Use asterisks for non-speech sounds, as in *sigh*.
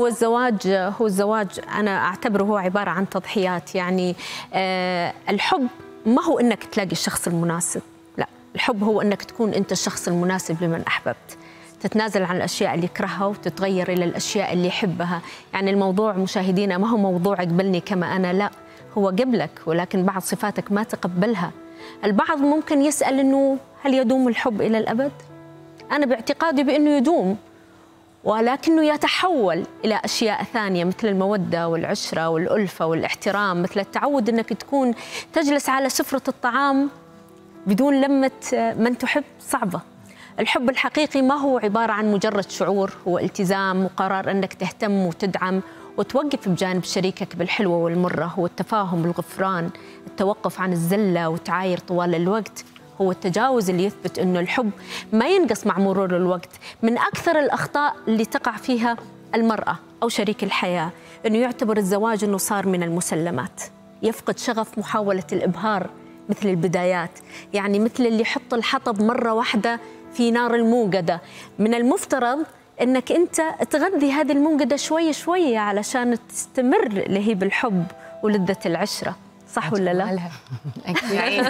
هو الزواج هو الزواج أنا أعتبره هو عبارة عن تضحيات. يعني آه الحب ما هو إنك تلاقي الشخص المناسب. لا الحب هو إنك تكون أنت الشخص المناسب لمن أحببت. تتنازل عن الأشياء اللي يكرهها وتتغير إلى الأشياء اللي يحبها. يعني الموضوع مشاهدينا ما هو موضوع قبلني كما أنا لا. هو قبلك ولكن بعض صفاتك ما تقبلها. البعض ممكن يسأل إنه هل يدوم الحب إلى الأبد؟ أنا باعتقادي بإنه يدوم. ولكنه يتحول إلى أشياء ثانية مثل المودة والعشرة والألفة والاحترام مثل التعود إنك تكون تجلس على سفرة الطعام بدون لمة من تحب صعبة. الحب الحقيقي ما هو عبارة عن مجرد شعور هو التزام وقرار إنك تهتم وتدعم وتوقف بجانب شريكك بالحلوة والمرة. هو التفاهم الغفران التوقف عن الزلة وتعاير طوال الوقت. هو التجاوز اللي يثبت إنه الحب ما ينقص مع مرور الوقت. من أكثر الأخطاء اللي تقع فيها المرأة أو شريك الحياة إنه يعتبر الزواج إنه صار من المسلمات. يفقد شغف محاولة الإبهار مثل البدايات يعني مثل اللي يحط الحطب مرة واحدة في نار الموقده من المفترض إنك أنت تغذي هذه الموقده شوي شوي علشان تستمر لهيب الحب ولذة العشرة. صح ولا لا؟ *laughs* أكيد. *laughs*